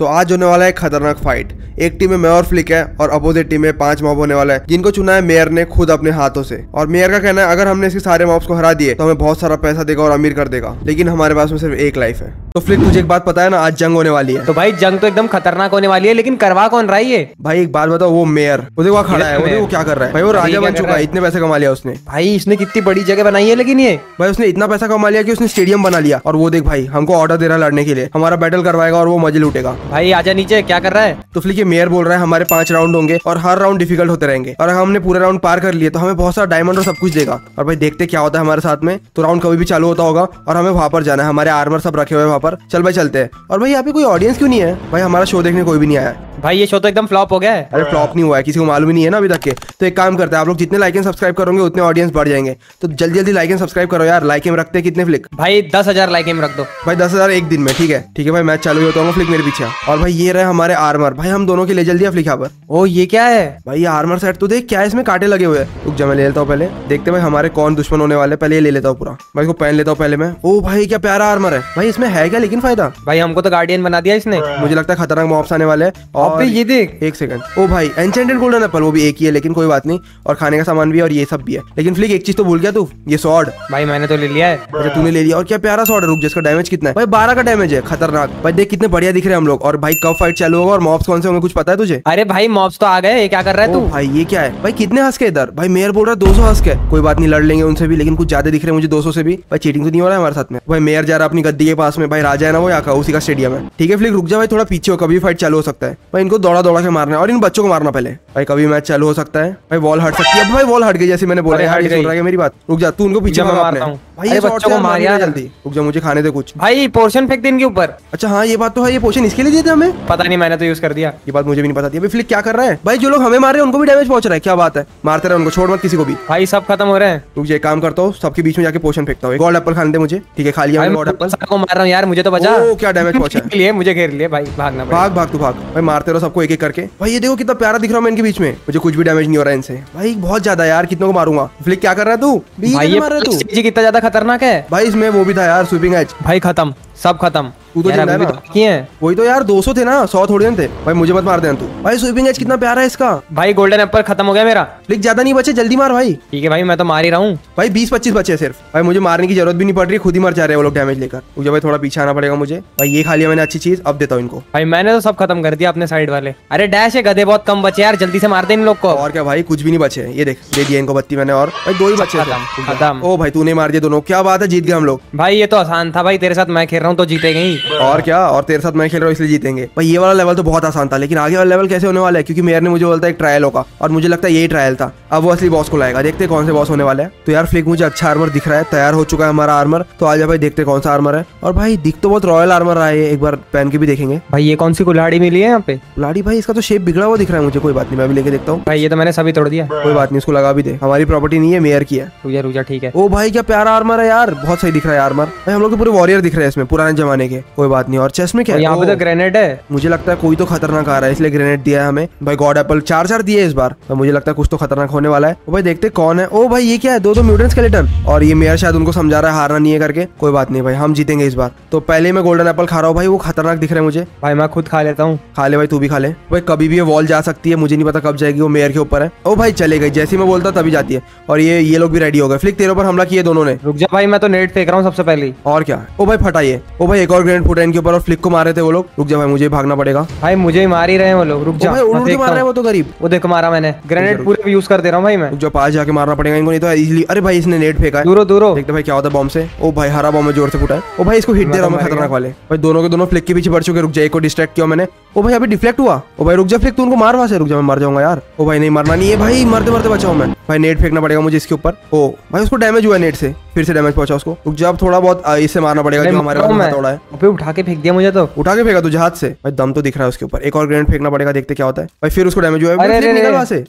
तो आज होने वाला है खतरनाक फाइट एक टीम में मैं और फ्लिक है और अपोजिट टीम में पाँच मॉब होने वाला है जिनको चुना है मेयर ने खुद अपने हाथों से. और मेयर का कहना है अगर हमने इसके सारे मॉब्स को हरा दिए तो हमें बहुत सारा पैसा देगा और अमीर कर देगा. लेकिन हमारे पास में सिर्फ़ एक लाइफ है. तो फ्लिक तुझे एक बात पता है ना आज जंग होने वाली है. तो भाई जंग तो एकदम खतरनाक होने वाली है लेकिन करवा कौन रहा है ये? भाई एक बात बताओ वो मेयर वो देखो खड़ा है वो देखो क्या कर रहा है. भाई वो राजा बन चुका है है? इतने पैसे कमा लिया उसने. भाई इसने कितनी बड़ी जगह बनाई है लेकिन ये? भाई उसने इतना पैसा कमा लिया कि उसने स्टेडियम बना लिया. और वो देख भाई हमको ऑर्डर दे रहा है लड़ने के लिए. हमारा बैटल करवाएगा और वो मज़े लूटेगा. भाई आजा नीचे क्या कर रहा है? तो फ्लिक ये मेयर बोल रहा है हमारे पाँच राउंड होंगे और हर राउंड डिफ़िकल्ट होते रहेंगे। और अगर हमने पूरा राउंड पार कर लिए तो हमें बहुत सारा डायमंड और सब कुछ देगा। और भाई देखते क्या होता है हमारे साथ में। तो राउंड कभी भी चालू होता होगा और हमें वहाँ पर जाना है। हमारे आर्मर सब रखे हुए वहाँ पर। चल भाई चलते हैं। और भाई यहाँ पे कोई ऑडियंस क्यों नहीं है? भाई हमारा शो देखने कोई भी नहीं आया भाई ये शो तो एकदम फ्लॉप हो गया है। अरे फ्लॉप नहीं हुआ है। किसी को मालूम ही नहीं है ना अभी तक के। तो एक काम करते हैं आप लोग जितने लाइक एंड सब्सक्राइब करोगे उतने ऑडियंस बढ़ जाएँगे। तो जल्दी जल्दी लाइक एंड सब्सक्राइब करो यार। लाइक में रखते हैं कितने फ्लिक भाई दस हज़ार लाइक में रख दो। भाई दस हज़ार एक दिन में ठीक है? ठीक है भाई मैच चालू होता हूँ फ्लिक मेरे पीछे। और भाई ये रहे हमारे आर्मर भाई हम दोनों के ले जल्दी यहाँ पर ओ ये क्या है? भाई ये आर्मर सेट तो देख क्या है इसमें? कांटे लगे हुए हैं। रुक जा मैं ले लेता हूँ पहले। देखते भाई हमारे कौन दुश्मन होने वाले पहले ये ले लेता हूँ पूरा। भाई को पहन लेता हूँ पहले मैं। ओ भाई क्या प्यारा आर्मर है। भाई इसमें है क्या लेकिन फ़ायदा? भाई हमको तो गार्डियन बना दिया इसने। मुझे लगता है खतरनाक मॉब्स आने वाले हैं। और ये देख। एक सेकंड ओ भाई एंचेंटेड गोल्डन एप्पल वो भी एक ही है लेकिन कोई बात नहीं। और खाने का सामान भी है और ये सब भी है। लेकिन फ्लिक एक चीज़ तो भूल गया तू। ये सॉर्ड भाई मैंने तो ले लिया है। अच्छा तूने ले लिया। और क्या प्यारा सॉर्ड है? रुक जिसका डैमेज कितना है? भाई बारह का डैमेज है। खतरनाक। भाई देख कितने बढ़िया दिख रहे हैं हम लोग। और भाई कब फाइट चालू होगा और मॉब्स कौन से होंगे कुछ पता है तुझे? अरे भाई मॉब्स तो आ गए ये क्या कर रहा है तू? भाई ये क्या है? भाई कितने हंस के इधर? भाई मेयर बोल रहा है दो सौ हंस के। कोई बात नहीं लड़ लेंगे उनसे भी लेकिन कुछ ज़्यादा दिख रहे हैं मुझे दो से भी। भाई चीटिंग तो नहीं हो रहा है हमारे साथ में। भाई मेयर जा रहा है अपनी गद्दी के पास में। भाई राजा है ना वो यहाँ का उसी का स्टेडियम है। ठीक है फ्लिक रुक जा भाई थोड़ा पीछे हो कभी फाइट चालू हो सकता है। भाई इनको दौड़ा दौड़ा के मारना है और इन बच्चों को मारना पहले। भाई कभी मैच चालू हो सकता है। भाई वॉल हट सकती है। भाई वॉल हट गई जैसे मैंने बोला है मेरी बात? रुक जा तू उनको पीछे रुक भाई ये बच्चों को मार यार। जल्दी। रुक जा मुझे खाने दे कुछ। भाई पोर्शन फेंक दे इनके ऊपर। अच्छा हाँ ये बात तो है ये पोशन इसके लिए दिए थे हमें? पता नहीं मैंने तो यूज़ कर दिया। ये बात मुझे भी नहीं पता थी। अभी फ्लिक क्या कर रहा है? भाई जो लोग हमें मार रहे हैं उनको भी डैमेज पहुँच रहा है। क्या बात है? मारते रहे उनको छोड़ मत किसी को भी। भाई सब खत्म हो रहे हैं। रुक जा काम करता हूँ सबके बीच में जाके पोशन फेंकता हूँ। गॉड एप्पल खाने दे मुझे। ठीक है खा लिया गॉड एप्पल सबको मार रहा हूँ यार मुझे तो बचा। क्या damage पहुँचा। लिए मुझे घेर लिए भाई भागना भाग भाग तू भाग। भाई मारते रहो सबको एक एक करके। भाई ये देखो कितना प्यारा दिख रहा हूँ मैं इनके बीच में। मुझे कुछ भी डैमेज नहीं हो रहा है इनसे। भाई बहुत ज़्यादा यार कितनों को मारूँगा। फ्लिक क्या कर रहा है तू? भी भाई मार रहा है तू। कितना ज़्यादा खतरनाक है। भाई इसमें वो भी था यार स्वीपिंग एच भाई खत्म। सब खत्म। तू तो ज़िंदा है ना? तो हैं। वही तो यार 200 थे ना 100 थोड़े थे। भाई मुझे मत मार देना तू भाई स्वीपिंग एज कितना प्यारा है इसका। भाई गोल्डन एप्पल खत्म हो गया मेरा। फ्लिक ज़्यादा नहीं बचे जल्दी मार भाई। ठीक है भाई मैं तो मार ही रहा हूँ। भाई बीस पच्चीस बचे सिर्फ़। भाई मुझे मारने की ज़रूरत भी नहीं पड़ रही खुद ही मर जा रहे हैं वो लोग डैमेज लेकर। मुझे भाई थोड़ा पीछे आना पड़ेगा मुझे। भाई ये खा लिया मैंने अच्छी चीज़ अब देता हूँ इनको। भाई मैंने तो सब खत्म कर दिया अपने साइड वाले। अरे डैश है गधे बहुत कम बचे यार जल्दी से मार दे इन लोग को। और क्या भाई कुछ भी नहीं बचे। ये देख दे दिया इनको बत्ती मैंने और। भाई दो ही बचे ओ भाई तूने मार दिया दोनों क्या बात है जीत गए हम लोग। भाई ये तो आसान था भाई तेरे साथ मैं खेल रहा हूँ तो जीतेगा ही। और क्या? और तेरे साथ मैं खेल रहा हूँ इसलिए जीतेंगे। भाई ये वाला लेवल तो बहुत आसान था लेकिन आगे वाला लेवल कैसे होने वाला है? क्योंकि मेयर ने मुझे बोलता है एक ट्रायल होगा और मुझे लगता है यही ट्रायल था। अब वो असली बॉस को लाएगा। देखते हैं कौन से बॉस होने वाले हैं। तो यार फ्लिक मुझे अच्छा आर्मर दिख रहा है तैयार हो चुका है हमारा आर्मर तो आज भाई देखते हैं कौन सा आर्मर है। और भाई दिख तो बहुत रॉयल आर्मर रहा है एक बार पहन के भी देखेंगे। भाई ये कौन सी कुल्हाड़ी मिली है यहाँ पे? लाड़ी भाई इसका तो शेप बिगड़ा हुआ दिख रहा है मुझे कोई बात नहीं मैं भी लेके देखता हूँ। भाई ये तो मैंने सभी तोड़ दिया। कोई बात नहीं इसको लगा भी दे। हमारी प्रॉपर्टी नहीं है मेयर की है। रुजा रुजा ठीक है। ओ भाई क्या प्यारा आर्मर है यार। बहुत सही दिख रहा है आर्मर भाई हम लोग के पूरे वॉरियर दिख रहे हैं इसमें पुराने जमाने के। कोई बात नहीं और चेस्ट में क्या है? यहाँ पे तो ग्रेनेड है। मुझे लगता है कोई तो खतरनाक आ रहा है इसलिए ग्रेनेड दिया है हमें। भाई गॉड एप्पल चार चार दिए इस बार। तो मुझे लगता है कुछ तो खतरनाक होने वाला है। भाई देखते कौन है। ओ भाई ये क्या है? दो दो म्यूटेंट स्केलेटन और ये मेयर शायद उनको समझा रहा है हारना नहीं है करके। कोई बात नहीं भाई हम जीतेंगे इस बार। तो पहले मैं गोल्डन एप्पल खा रहा हूँ। भाई वो खतरनाक दिख रहा है मुझे। भाई मैं खुद खा लेता हूँ। खा ले भाई तू भी खा ले। भाई कभी भी ये वॉल जा सकती है मुझे नहीं पता कब जाएगी वो मेयर के ऊपर है। ओ भाई चले गई जैसे मैं बोलता तभी जाती है। और ये ये लोग भी रेडी हो गए। फ्लिक तेरे ऊपर हमला किए दोनों ने। रुक जा भाई मैं तो नेट फेंक रहा हूँ सबसे पहले और क्या? ओ भाई फटाइए ओ भाई एक और ग्रेनेड फूटा इनके ऊपर और फ्लिक को मारे थे वो लोग। रुक जा भाई मुझे भागना पड़ेगा। भाई मुझे ही मार ही रहे हैं वो लोग। रुक जा भाई उड़ के मार रहा है। वो तो गरीब वो देखो मारा मैंने। ग्रेनेड पूरे यूज़ कर दे रहा हूँ भाई मैं। जा पास जाके मारना पड़ेगा इनको नहीं तो इजीली अरे भाई इसने नेट फेंका दूरो दूरो। देखते भाई क्या होता है बॉम्ब से। ओ भाई हरा बॉम्ब ज़ोर से फूटा है। ओ भाई इसको हिट दे रहा हूँ खतरनाक वाले। भाई दोनों के दोनों फ्लिक के पीछे पड़ चुके रुक जा एक को डिस्ट्रैक्ट किया मैंने। ओ भाई अभी डिफ्लेक्ट हुआ। ओ भाई रुक जा फ्लिक तू उनको मार वहाँ से। रुक जा मैं मर जाऊँगा यार। ओ भाई नहीं मरना नहीं है भाई। मरते मरते बचाओ मैं। भाई नेट फेंकना पड़ेगा मुझे इसके ऊपर। ओ भाई उसको डैमेज हुआ नेट से। फिर से डैमेज पहुँचा उसको। जब थोड़ा बहुत इसे मारना पड़ेगा जो हमारे पास थोड़ा है। अबे उठा के फेंक दिया मुझे तो। उठा के फेंका तुझे हाथ से। भाई दम तो दिख रहा है उसके ऊपर। एक और ग्रेनेड फेंकना पड़ेगा देखते क्या होता है। भाई फिर उसको डैमेज हुआ है।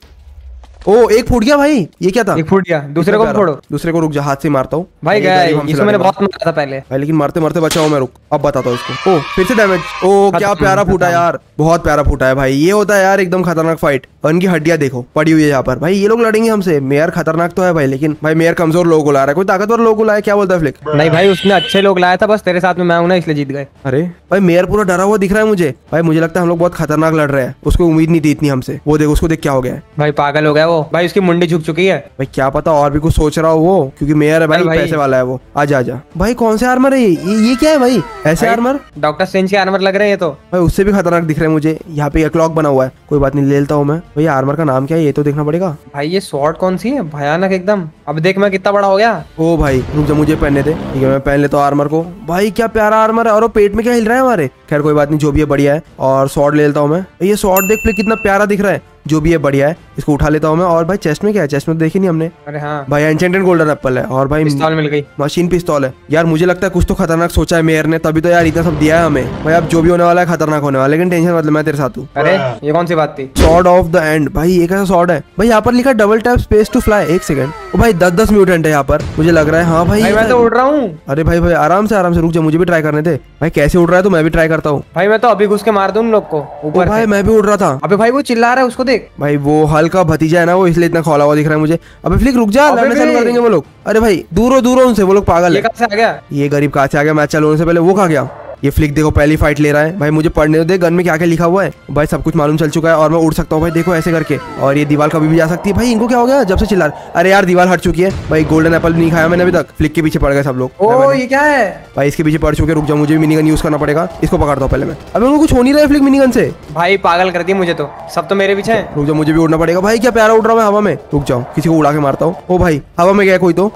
ओ एक फूट गया भाई। ये क्या था? एक फूट गया। दूसरे को फोड़ो। दूसरे को रुक जा हाथ से मारता हूँ। भाई गया इसको मैंने बहुत मारा था पहले। भाई लेकिन मारते मारते बचा हूँ मैं रुक अब बताता हूँ इसको। ओ फिर से डैमेज ओ क्या प्यारा फूटा यार। बहुत प्यारा फूटा है भाई। ये होता है यार एकदम खतरनाक फाइट उनकी हड्डियाँ देखो पड़ी हुई है यहाँ पर। भाई ये लोग लड़ेंगे हमसे। मेयर खतरनाक तो है भाई लेकिन भाई मेयर कमज़ोर लोग को ला रहा है। कोई ताकतवर लोग को लाया? क्या बोलता है फ्लिक नहीं भाई उसने अच्छे लोग लाया था बस तेरे साथ में मैं हूँ ना इसलिए जीत गए। अरे भाई मेयर पूरा डरा हुआ दिख रहा है मुझे। भाई मुझे लगता है हम लोग बहुत खतरनाक लड़ रहे हैं। उसको उम्मीद नहीं थी इतनी हमसे। वो देख उसको देख क्या हो गया है। भाई पागल हो गया वो। भाई उसकी मुंडी झुक चुकी है। भाई क्या पता और भी कुछ सोच रहा हो वो क्योंकि मेयर है भाई, भाई। पैसे वाला है वो। आजा आजा भाई कौन से आर्मर है ये? ये, क्या है भाई? ऐसे आर्मर डॉक्टर स्ट्रेंज के आर्मर लग रहे हैं तो। भाई उससे भी खतरनाक दिख रहे हैं मुझे। यहाँ पे क्लॉक बना हुआ है। कोई बात नहीं ले लेता हूँ मैं। भाई आर्मर का नाम क्या है? ये तो देखना पड़ेगा। भाई ये शॉर्ट कौन सी है? भयानक एकदम। अब देख मैं कितना बड़ा हो गया। ओ भाई रुक जा मुझे पहनने थे ठीक है मैं पहन लेता हूँ आर्मर को। भाई क्या प्यारा आर्मर है। और पेट में क्या हिल रहा है हमारे? खैर कोई बात नहीं जो भी है बढ़िया है। और शॉर्ट ले लेता हूँ मैं। ये शॉर्ट देख प्ले कितना प्यारा दिख रहा है। जो भी है बढ़िया है। इसको उठा लेता हूँ मैं। और भाई चेस्ट में क्या है? चेस्ट में तो देखी नहीं हमने। अरे हाँ। भाई एंचेंटेड गोल्डन एप्पल है। और भाई पिस्तौल मिल गई। मशीन पिस्तौल है। यार मुझे लगता है कुछ तो खतरनाक सोचा है मेयर ने। तभी तो यार इतना सब दिया है हमें। भाई अब जो भी होने वाला है खतरनाक होने वाला लेकिन टेंशन मतलब मैं तेरे साथ हूँ। अरे ये कौन सी बात थी? सॉर्ड ऑफ़ द एंड भाई ये कैसा सॉर्ड है? भाई यहाँ पर लिखा double tap space to fly एक सेकंड भाई दस दस म्यूटेंट है यहाँ पर। मुझे लग रहा है हाँ भाई भाई मैं तो उड़ रहा हूँ। अरे भाई भाई आराम से आराम से रुक जा मुझे भी ट्राई करने थे भाई कैसे उड़ रहा है तो मैं भी ट्राई करता हूँ। भाई मैं तो अभी घुस के मार दूँ उन लोग को ऊपर भाई मैं भी उड़ रहा था। अबे भाई वो चिल्ला रहा है उसको देख। भाई वो हल्का भतीजा है ना वो इसलिए इतना खोला हुआ दिख रहा है मुझे। अबे फ्लिक रुक जा लड़ने चालू कर देंगे वो लोग। अरे भाई दूरो दूरो उनसे वो लोग पागल ये है। से आ गया? ये गरीब कहा से आ गया? मैच चालू होने से पहले वो खा गया ये फ्लिक देखो पहली फाइट ले रहा है। भाई मुझे पढ़ने दे गन में क्या क्या लिखा हुआ है। भाई सब कुछ मालूम चल चुका है और मैं उड़ सकता हूँ भाई देखो ऐसे करके। और ये दीवार कभी भी जा सकती है। भाई इनको क्या हो गया? जब से चिल्ला अरे यार दीवार हट चुकी है। भाई गोल्डन एप्पल नहीं खाया मैंने अभी तक। फ्लिक के पीछे पड़ गए सब लोग। ओ ये क्या है? भाई इसके पीछे पड़ चुके रुक जाओ मुझे भी मिनी गन यूज़ करना पड़ेगा। इसको पकड़ता हूँ पहले मैं। अबे उनको कुछ हो नहीं रहा है फ्लिक मिनी गन से। भाई पागल कर दिया मुझे तो। सब तो मेरे पीछे है। रुक जाओ मुझे भी उड़ना पड़ेगा। भाई क्या प्यारा उड़ रहा हूँ हवा में? रुक जाओ किसी को उड़ा के मारता हूँ। ओ भाई हवा में गया कोई तो।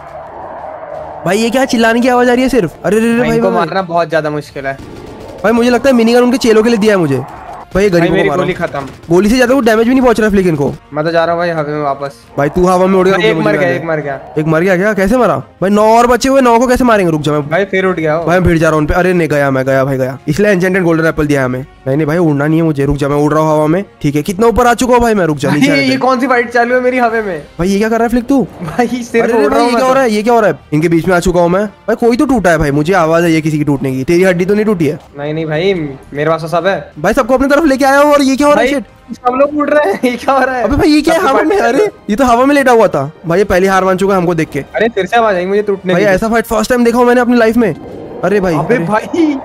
भाई ये क्या चिल्लाने की आवाज़ आ रही है सिर्फ़? अरे अरे भाई भाई। मारना बहुत ज़्यादा मुश्किल है। भाई मुझे लगता है मिनी गन उनके चेलों के लिए दिया है मुझे। भाई गरीब मेरी गोली खत्म। गोली से ज़्यादा वो डैमेज भी नहीं पहुँच रहा है इनको। मैं तो जा रहा हूँ भाई हवे में वापस। भाई तू हवा में उड़ गया एक मर गया एक मर गया। एक मर गया क्या? कैसे मरा? भाई नौ और बचे हुए नौ को कैसे मारेंगे? रुक जा मैं भाई फिर उठ गया भाई मैं भिड़ जा रहा हूँ उन पे। अरे नहीं गया मैं गया भाई गया। इसलिए एंजेंटेड गोल्डन एप्पल दिया हमें। नहीं नहीं भाई उड़ना नहीं है मुझे रुक जा मैं उड़ रहा हूँ हवा में। ठीक है कितना ऊपर आ चुका हूँ भाई मैं? रुक जा नीचे ये कौन सी फाइट चालू है मेरी हवे में? भाई ये क्या कर रहा है फ्लिक तू? भाई सिर्फ़ अरे अरे उड़ रहा भाई हूँ ये क्या हो तो। रहा है ये क्या हो रहा है? इनके बीच में आ चुका हूँ मैं। भाई कोई तो टूटा है भाई मुझे आवाज़ है ये किसी की टूटने की। तेरी हड्डी तो नहीं टूटी है? नहीं नहीं भाई मेरे पास तो सब है। भाई सबको अपनी तरफ़ लेके आया हूँ और ये क्या हो रहा है सब लोग उड़ रहे हैं ये क्या हो रहा है? अबे भाई ये क्या है हवा में? अरे ये तो हवा में लेटा हुआ था। भाई ये पहली हार मान चुका है हमको देख के। अरे फिर से आवाज़ आई मुझे टूटने भाई ऐसा फाइट फ़र्स्ट टाइम देखा हूँ मैंने अपनी लाइफ में। अरे भाई अबे भाई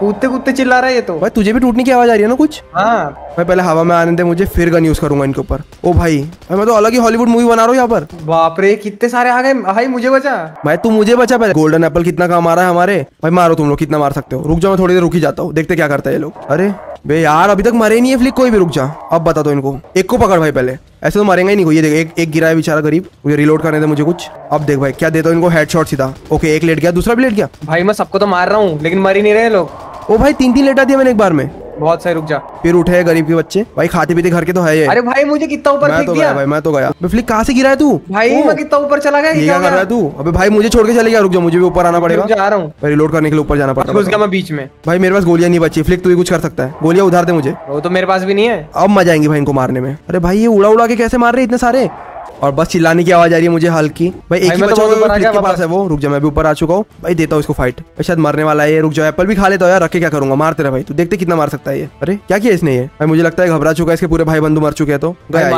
कूदते कूदते चिल्ला रहा है ये तो। भाई तुझे भी टूटने की आवाज़ आ रही है ना कुछ? हाँ। मैं पहले हवा में आने दे मुझे फिर गन यूज़ करूँगा इनके ऊपर। ओ भाई मैं तो अलग ही हॉलीवुड मूवी बना रहा हूँ यहाँ पर। बाप रे कितने सारे आ गए। भाई मुझे बचा। भाई तू मुझे बचा पहले। गोल्डन एप्पल कितना काम आ रहा है हमारे। भाई मारो तुम लोग कितना मार सकते हो। रुक जाओ मैं थोड़ी देर रुक ही जाता हूँ। देखते क्या करता है ये लोग। अरे बे यार अभी तक मरे नहीं है फ्लिक कोई भी रुक जा। अब बता दो इनको। एक को पकड़ भाई पहले। ऐसे तो मरेंगे ही नहीं कोई। ये देख एक एक गिरा है बेचारा गरीब। मुझे रिलोड करने दे मुझे कुछ। अब देख भाई क्या देता हूँ इनको हेडशॉट सीधा। ओके एक लेट गया दूसरा भी लेट गया। भाई मैं सबको तो मार रहा हूँ लेकिन मर ही नहीं रहे लोग। ओ भाई तीन तीन लेटा दिया मैंने एक बार में। बहुत सही रुक जा। फिर उठे गरीब के बच्चे। भाई खाते पीते घर के तो है ये। अरे भाई मुझे कितना ऊपर मैं फेंक तो दिया? गया भाई मैं तो गया। फ्लिक कहाँ से गिरा है तू? भाई मैं कितना ऊपर चला गया क्या कर रहा है तू? अबे भाई मुझे छोड़ के चले गया रुक जा मुझे भी ऊपर आना पड़ेगा। जा रहा हूँ। रिलोड करने के लिए ऊपर जाना पड़ता घुस है गया मैं बीच में। भाई मेरे पास गोलियाँ नहीं बची। फ्लिक तू ही कुछ कर सकता है। गोलियाँ उधार दे मुझे। वो तो मेरे पास भी नहीं है। अब मज़ा आएँगे भाई इनको मारने में। अरे भाई ये उड़ा उड़ा के कैसे मार रहे इतने सारे? और बस चिल्लाने की आवाज़ आ रही है मुझे हल्की। भाई एक ही तो बचा हुआ ऊपर के पास है वो। रुक जा मैं भी ऊपर आ चुका हूँ। भाई देता हूँ इसको फाइट भाई शायद मरने वाला है ये। रुक जाओ एप्पल भी खा लेता हूँ यार रख के क्या करूँगा? मारते रहे भाई। तू देखते कितना मार सकता है ये। अरे क्या किया इसने ये? भाई मुझे लगता है घबरा चुका है इसके पूरे भाई बंधु मर चुके हैं तो। गया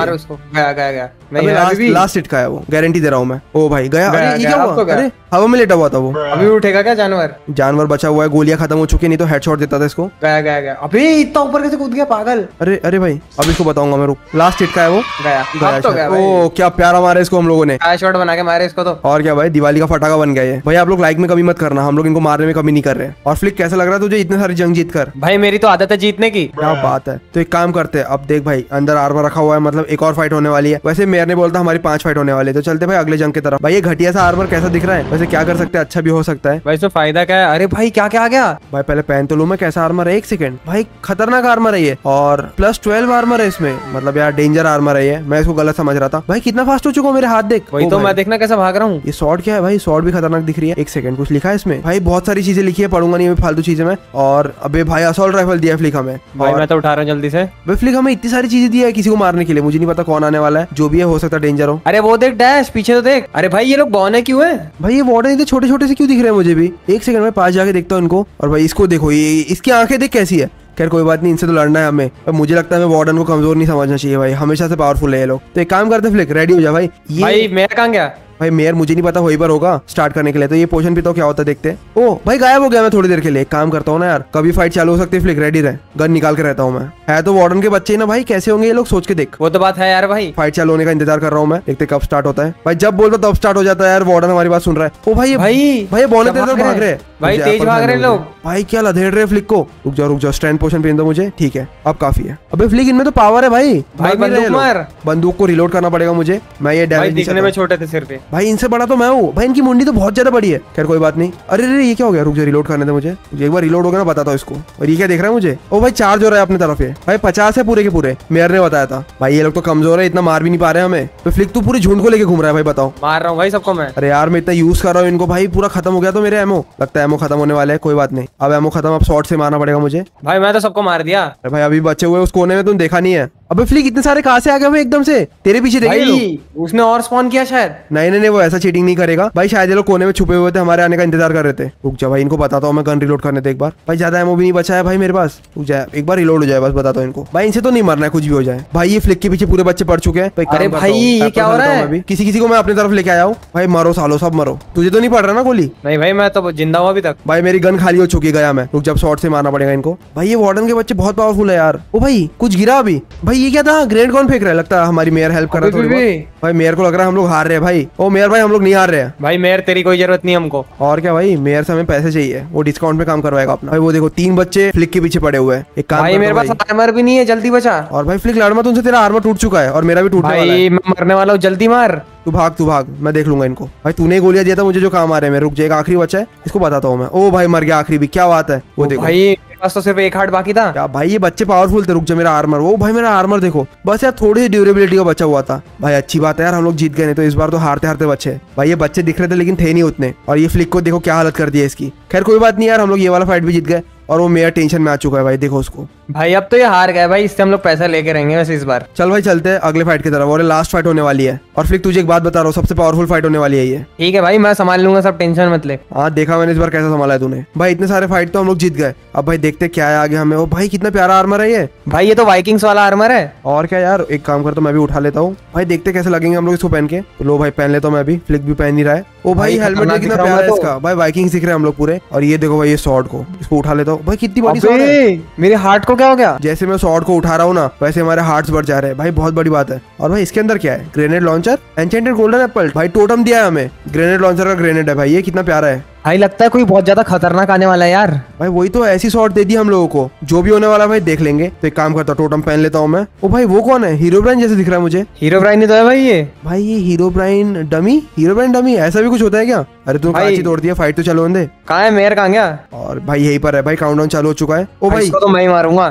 लास्ट अभी हिट का है वो। गारंटी दे रहा हूँ मैं। ओ भाई गया। अरे क्या हुआ? अरे हवा में लेटा हुआ था वो। अभी उठेगा क्या जानवर? जानवर बचा हुआ है गोलियाँ खत्म हो चुकी नहीं तो हेडशॉट देता था इसको। गया गया गया। अभी इतना ऊपर कैसे कूद गया पागल? अरे अरे भाई अब इसको बताऊँगा मैं रुक। लास्ट हिट का है वो। गया। गया तो ओ क्या प्यारा मारा इसको हम लोगों ने। शॉट बना के मारे इसको तो। और क्या भाई दिवाली का फटाका बन गया है भाई आप लोग लाइक में कमी मत करना हम लोग इनको मारने में कमी नहीं कर रहे। और फ्लिक कैसा लग रहा है तुझे इतने सारी जंग जीत कर? भाई मेरी तो आदत है जीतने की। क्या बात है। तो एक काम करते हैं अब देख भाई अंदर आर्मर रखा हुआ है मतलब एक और फाइट होने वाली है। वैसे मेयर ने बोलता हमारी पाँच फाइट होने वाली है तो चलते भाई अगले जंग की तरफ़। भाई ये घटिया सा आर्मर कैसा दिख रहा है? वैसे क्या कर सकते हैं अच्छा भी हो सकता है। भाई इसमें फ़ायदा क्या है? अरे भाई क्या क्या आ गया? भाई पहले पहन तो लू मैं कैसा आर्मर है? एक सेकंड भाई खतरनाक आर्मर है ये। और प्लस ट्वेल्व आर्मर है इसमें। मतलब यार डेंजर आर्मर है ये। मैं इसको गलत समझ रहा था। भाई कितना कितना फास्ट हो चुका हूँ मेरे हाथ देख। वही तो मैं देखना कैसा भाग रहा हूँ। ये शॉर्ट क्या है भाई? शॉर्ट भी खतरनाक दिख रही है। एक सेकंड कुछ लिखा है इसमें? भाई बहुत सारी चीज़ें लिखी है पढ़ूँगा नहीं अभी फालतू चीज़ें मैं। और अबे भाई असॉल्ट राइफल दिया फ्लिक हमें भाई मैं तो उठा रहा हूँ जल्दी से। भाई फ्लिक हमें इतनी सारी चीज़ें दी है किसी को मारने के लिए। मुझे नहीं पता कौन आने वाला है। जो भी है हो सकता है डेंजर हो। अरे वो देख डैश पीछे तो देख। अरे भाई ये लोग बौने क्यों है? भाई ये वार्डन इतने छोटे छोटे से क्यों दिख रहे हैं मुझे भी? एक सेकंड में पास जाके देखता हूँ इनको। और भाई इसको देखो ये इसकी आँखें देख कैसी है। खैर कोई बात नहीं इनसे तो लड़ना है हमें। पर मुझे लगता है हमें वार्डन को कमज़ोर नहीं समझना चाहिए भाई। हमेशा से पावरफुल है ये लोग। तो एक काम करते फ्लिक रेडी हो जा भाई? ये भाई मैं कहाँ गया? भाई मेयर मुझे नहीं पता वही पर होगा स्टार्ट करने के लिए। तो ये पोशन भी तो क्या होता है देखते हैं। ओ भाई गायब हो गया मैं थोड़ी देर के लिए। काम करता हूँ ना यार कभी फाइट चालू हो सकती है फ्लिक रेडी रहे। गन निकाल के रहता हूँ मैं। है तो वार्डन के बच्चे ही ना भाई कैसे होंगे ये लोग सोच के देख। वो तो बात है यार भाई। फाइट चालू होने का इंतज़ार कर रहा हूँ मैं। देखते कब स्टार्ट होता है। भाई जब बोलता तब स्टार्ट हो जाता है यार वार्डन हमारी बात सुन रहा है। ओ भाई भाई, भाई बोले भाग रहे? भाई, तेज भाग रहे लोग। भाई क्या लधेड़ रहे फ्लिक को? रुक जाओ रुक जाओ स्टैंड पोशन पहन दो मुझे। ठीक है अब काफ़ी है। अबे फ्लिक इनमें तो पावर है भाई। भाई, बंदूक मार। बंदूक को रिलोड करना पड़ेगा मुझे। मैं ये डैमेज नहीं दिखने में छोटे थे सिर पे। भाई इनसे बड़ा तो मैं हूँ। भाई इनकी मुंडी तो बहुत ज़्यादा बड़ी है। खैर कोई बात नहीं। अरे अरे ये क्या हो गया? रुक जा रिलोड करने दे मुझे। मुझे एक बार रिलोड हो गया ना बताता हूँ इसको। और ये क्या देख रहा है मुझे? ओ भाई चार्ज हो रहा है अपने तरफ़ ये। भाई पचास है पूरे के पूरे। मेयर ने बताया था। भाई ये लोग तो कमज़ोर है इतना मार भी नहीं पा रहे हमें। तो फ्लिक तू पूरी झुंड को लेके घूम रहा है भाई बताओ। मार रहा हूँ भाई सबको मैं। अरे यार मैं इतना यूज़ कर रहा हूँ इनको। भाई पूरा खत्म हो गया तो मेरे एमओ लगता है एमओ खत्म होने वाला है कोई बात नहीं। अब एमओ खत्म अब शॉर्ट से मारना पड़ेगा मुझे। भाई मैं तो सबको मार दिया। भाई अभी बचे हुए उस कोने में तुम देखा नहीं है। अबे फ्लिक इतने सारे कहा से आ गए भाई एकदम से? तेरे पीछे देखे भाई उसने और स्पॉन किया शायद। नहीं नहीं नहीं वो ऐसा चीटिंग नहीं करेगा। भाई शायद ये लोग कोने में छुपे हुए थे हमारे आने का इंतज़ार कर रहे थे। रुक जा भाई इनको बताता हूँ मैं गन रिलोड करने दे एक बार। भाई ज़्यादा एमओ भी नहीं बचा है भाई मेरे पास। रुक जा एक बार रिलोड हो जाए बस बताता हूँ इनको। भाई इनसे तो नहीं मरना है कुछ भी हो जाए। भाई ये फ्लिक के पीछे पूरे बच्चे पड़ चुके हैं। भाई अरे भाई, ये क्या हो रहा है? किसी किसी को मैं अपनी तरफ़ लेके आया हूँ। भाई मरो सालो सब मरो। तुझे तो नहीं पड़ रहा ना गोली? नहीं भाई मैं तो ज़िंदा हूँ अभी तक। भाई मेरी गन खाली हो चुकी गया मैं। रुक जब शॉर्ट से मारना पड़ेगा इनको। भाई ये वार्डन के बच्चे बहुत पावरफुल है यार। ओ भाई कुछ गिरा अभी? भाई ये क्या था? ग्रेड कौन फेंक रहा है? लगता है हमारी मेयर हेल्प कर रहा है भाई मेयर को लग रहा है हम लोग हार रहे हैं भाई। ओ मेयर भाई हम लोग नहीं हार रहे हैं। भाई मेयर तेरी कोई ज़रूरत नहीं हमको। और क्या भाई? मेयर से हमें पैसे चाहिए। वो डिस्काउंट में काम करवाएगा अपना। भाई वो देखो तीन बच्चे फ्लिक के पीछे पड़े हुए हैं। एक काम भाई मेरे पास आर्मर भी नहीं है जल्दी बचा। और भाई फ्लिक लड़मा तुमसे तेरा आर्मर टूट चुका है और मेरा भी टूट वाला भाई मैं मरने वाला हूँ जल्दी मार। तू भाग तू भाग मैं देख लूँगा इनको। भाई तूने गोलियाँ दिया था मुझे जो काम आ रहे हैं रुक जाए आखिरी बच्चा है इसको बताता हूँ मैं। ओ भाई मर गया आखिरी भी क्या बात है? वो देखो। भाई पास तो सिर्फ़ एक हार्ट बाकी था। क्या भाई ये बच्चे पावरफुल थे रुक जा मेरा आर्मर वो भाई मेरा आर्मर देखो। बस यार थोड़ी सी ड्यूरेबिलिटी का बचा हुआ था। भाई अच्छी बात है यार हम लोग जीत गए नहीं तो इस बार तो हारते हारते बच्चे भाई ये बच्चे दिख रहे थे लेकिन थे नहीं उतने। और ये फ्लिक को देखो क्या हालत कर दी है इसकी। खैर कोई बात नहीं यार हम लोग ये वाला फाइट भी जीत गए। और वो मेरा टेंशन में आ चुका है भाई देखो उसको। भाई अब तो ये हार गया भाई इससे हम लोग पैसा लेके रहेंगे वैसे इस बार। चल भाई चलते हैं अगले फाइट की तरफ़ और लास्ट फाइट होने वाली है। और फ्लिक तुझे एक बात बता रहा हूँ सबसे पावरफुल फाइट होने वाली है ये। ठीक है भाई मैं संभाल लूँगा सब टेंशन मत ले। हाँ देखा मैंने इस बार कैसा संभाला है तूने। भाई इतने सारे फाइट तो हम लोग जीत गए। अब भाई देखते क्या है आगे हमें। ओ भाई कितना प्यारा आर्मर है ये। भाई ये तो वाइकिंग्स वाला आर्मर है। और क्या यार एक काम कर तो मैं भी उठा लेता हूँ। भाई देखते कैसे लगेंगे हम लोग इसको पहन के। लो भाई पहन लेता हूँ मैं भी। फ्लिक भी पहन ही रहा है। ओ भाई हेलमेट कितना प्यारा है तो। इसका। भाई वाइकिंग सीख रहे हैं हम लोग पूरे। और ये देखो भाई ये शॉर्ट को इसको उठा लेता हूँ। भाई कितनी बड़ी शॉर्ट है। मेरे हार्ट को क्या हो गया? जैसे मैं शॉर्ट को उठा रहा हूँ ना वैसे हमारे हार्ट बढ़ जा रहे हैं। भाई बहुत बड़ी बात है। और भाई इसके अंदर क्या है? Grenade launcher enchanted golden apple भाई टोटम दिया है हमें। ग्रेनेड लॉन्चर का ग्रेनेड है भाई ये कितना प्यारा है। भाई लगता है कोई बहुत ज़्यादा खतरनाक आने वाला है यार। भाई वही तो ऐसी शॉट दे दी हम लोगों को। जो भी होने वाला भाई देख लेंगे। तो एक काम करता टोटम पहन लेता हूँ मैं। ओ भाई वो कौन है? हीरो ब्राइन जैसे दिख रहा है मुझे। हीरो ब्राइन ही तो है भाई ये। भाई ये Herobrine dummy Herobrine dummy ऐसा भी कुछ होता है क्या? अरे तू भाई- कांची तोड़ दिया फाइट तो चलो दे। कहाँ है मेयर? कहा गया? और भाई यही पर है भाई काउंटडाउन चालू हो चुका है। ओ भाई। तो मैं ही मारूँगा।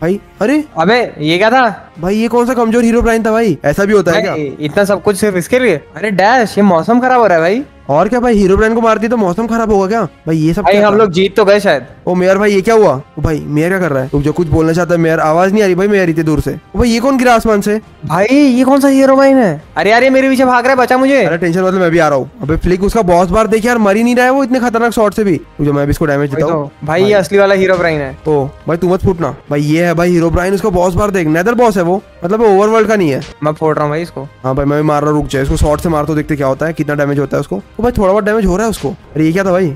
भाई अरे। अबे ये क्या था? भाई ये कौन सा कमज़ोर हीरो ब्राइन था भाई? ऐसा भी होता है क्या? इतना सब कुछ सिर्फ़ इसके लिए? अरे डैश ये मौसम खराब हो रहा है भाई। और क्या भाई? हीरो ब्राइन को मार दिया तो मौसम खराब होगा क्या? भाई ये सब भाई हम लोग जीत तो गए शायद। ओ मेयर भाई ये क्या हुआ? ओ भाई मेयर क्या कर रहा है? तुम जो कुछ बोलना चाहता है मेयर। आवाज़ नहीं आ रही भाई मेयर इतने दूर से। ओ भाई ये कौन गिरा आसमान से? भाई ये कौन सा हीरो ब्राइन है? अरे यार ये मेरे पीछे भाग रहा है बचा मुझे। अरे टेंशन मतलब मैं भी आ रहा हूँ। अबे फ्लिक उसका बहुत बार देखिए यार मर ही नहीं रहा है वो इतने खतरनाक शॉट से भी। मुझे मैं भी इसको डैमेज देता हूँ। भाई ये असली वाला हीरो ब्राइन है। ओ भाई तू मत फूटना। भाई ये है भाई हीरो ब्राइन उसका बॉस बार देख। नेदर बॉस है वो। मतलब ओवरवर्ल्ड का नहीं है। मैं फोड़ रहा हूँ भाई इसको। हाँ भाई मैं भी मार रहा हूँ रुक जाए। इसको शॉर्ट से मार तो देखते क्या होता है कितना डैमेज होता है उसको। ओ भाई थोड़ा बहुत डैमेज हो रहा है उसको। अरे ये क्या था भाई?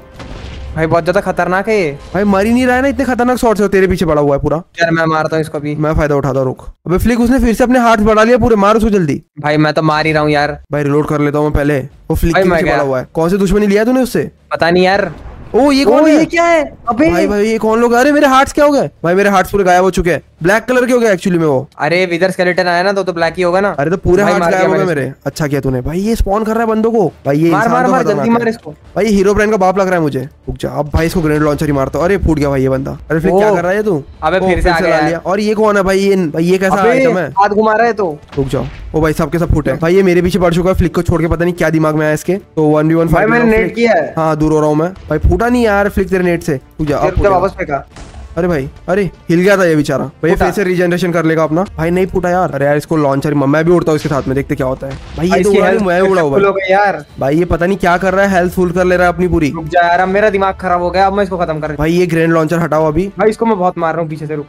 भाई बहुत ज़्यादा खतरनाक है ये। भाई मर ही नहीं रहा है ना इतने खतरनाक शॉट से तेरे पीछे पड़ा हुआ है पूरा। यार मैं मारता हूँ इसको भी मैं फ़ायदा उठाता हूँ, रुक। अबे फ्लिक उसने फिर से अपने हाथ बढ़ा लिया पूरे मार उसको जल्दी। भाई मैं तो मार ही रहा हूँ यार। भाई रिलोड कर लेता हूँ मैं पहले। वो फ्लिक के पीछे पड़ा हुआ है। कौन से दुश्मनी लिया तूने उससे? पता नहीं यार। ओ ये कौन है? ये क्या है? अबे। भाई भाई ये कौन लोग? अरे मेरे हार्ट्स क्या हो गए? भाई मेरे हार्ट्स पूरे गायब हो चुके हैं। ब्लैक कलर के हो गया एक्चुअली में वो। अरे विदर स्केलेटन आया ना तो तो ब्लैक ही होगा ना। अरे तो पूरे मार गायब हो गए मेरे। अच्छा किया तूने। भाई ये स्पॉन कर रहा है बंदों को। भाई ये मार मार तो मार जल्दी मार इसको। भाई हीरो ब्रांड का बाप लग रहा है मुझे। रुक जा अब भाई इसको ग्रेनेड लॉन्चर ही मारता हूँ। अरे फूट गया भाई ये बंदा। अरे फिर क्या कर रहा है तू? अबे फिर से आ गया और ये कौन है भाई? ये भाई ये कैसा आइटम है? हाथ घुमा रहा है तो। रुक जाओ। ओ भाई सबके सब फूटे। भाई ये मेरे पीछे पड़ चुका है। फ्लिक को छोड़ के पता नहीं क्या दिमाग में आया इसके। तो वन वी वन भाई मैंने नेट किया है। हाँ दूर हो रहा हूँ मैं। भाई फूटा नहीं यार फ्लिक तेरे नेट से। रुक जा अब तो वापस फेंका। अरे भाई अरे हिल गया था ये बेचारा। भाई। फिर से रीजनरेशन कर लेगा अपना। भाई नहीं फूटा यार। अरे यार इसको लॉन्चर मैं भी उड़ता हूँ इसके साथ में देखते क्या होता है। भाई ये तो उड़ा मैं उड़ा हुआ full यार। भाई ये पता नहीं क्या कर रहा है हेल्थ फुल कर ले रहा है अपनी पूरी। रुक जा यार मेरा दिमाग खराब हो गया अब मैं इसको खत्म कर भाई ये ग्रैंड लॉन्चर हटाओ अभी। भाई इसको मैं बहुत मार रहा हूँ पीछे से रुक।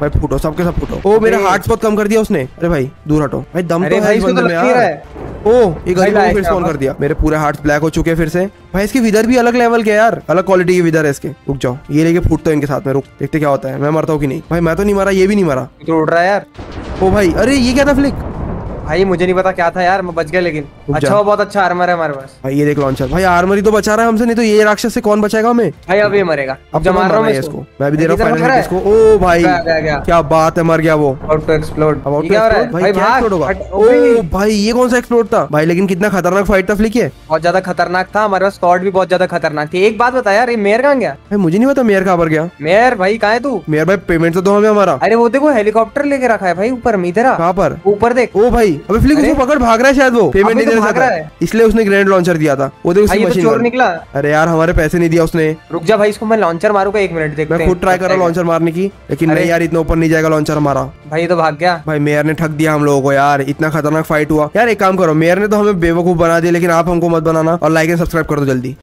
भाई फूटो सबके सब फूटो। ओ मेरा हार्ट स्पॉट कम कर दिया उसने। अरे भाई दूर हटो। भाई दम तो है इस तो बंदे में लग यार। रहा है। ओ ये गरीब लाइक फिर स्पॉन कर दिया। मेरे पूरे हार्ट ब्लैक हो चुके हैं फिर से। भाई इसके विदर भी अलग लेवल के यार। अलग क्वालिटी के विदर है इसके। रुक जाओ। ये लेके फूट तो इनके साथ में रुक। देखते क्या होता है। मैं मरता हूँ कि नहीं? भाई मैं तो नहीं मरा ये भी नहीं मरा। तो उड़ रहा है यार। ओ भाई अरे ये क्या था फ्लिक भाई मुझे नहीं पता क्या था यार मैं बच गया लेकिन। अच्छा वो बहुत अच्छा आर्मर है हमारे पास। भाई ये देख लॉन्चर भाई आर्मरी तो बचा रहा है हमसे नहीं तो ये राक्षस से कौन बचाएगा हमें? भाई अब ये मरेगा। अब जब तो मार रहा हूँ है इसको। मैं भी दे रहा हूँ इसको। ओ भाई। क्या बात है मर गया वो। About to explode अब क्या हो रहा है? भाई क्या भाग होगा? ओ भाई ये कौन सा एक्सप्लोड था? भाई लेकिन कितना खतरनाक फाइट था फ्लिक ये। बहुत ज़्यादा खतरनाक था हमारे पास स्क्वाड भी बहुत ज़्यादा खतरनाक थी। एक बात बता यार ये मेयर कहाँ गया? भाई मुझे नहीं पता मेयर कहाँ पर गया। मेयर भाई कहाँ है तू? मेयर भाई पेमेंट तो दो हमें हमारा। अरे वो देखो हेलीकॉप्टर लेके रखा है भाई ऊपर में इधर कहाँ पर? ऊपर देख। ओ भाई अबे फ्लिक उसको पकड़ भाग रहा है शायद वो। पेमेंट नहीं तो दे रहा है। इसलिए उसने ग्रैंड लॉन्चर दिया था। वो देख उसकी तो मशीन चोर निकला। अरे यार हमारे पैसे नहीं दिया उसने। रुक जा भाई इसको मैं लॉन्चर मारूँगा एक मिनट देखते मैं खुद ट्राई कर रहा हूँ लॉन्चर मारने की लेकिन नहीं यार इतना ऊपर नहीं जाएगा लॉन्चर हमारा। भाई तो भाग गया। भाई मेयर ने ठग दिया हम लोगों को यार इतना खतरनाक फाइट हुआ। यार एक काम करो मेयर ने तो हमें बेवकूफ़ बना दिया लेकिन आप हमको मत बनाना और लाइक एंड सब्सक्राइब कर दो जल्दी।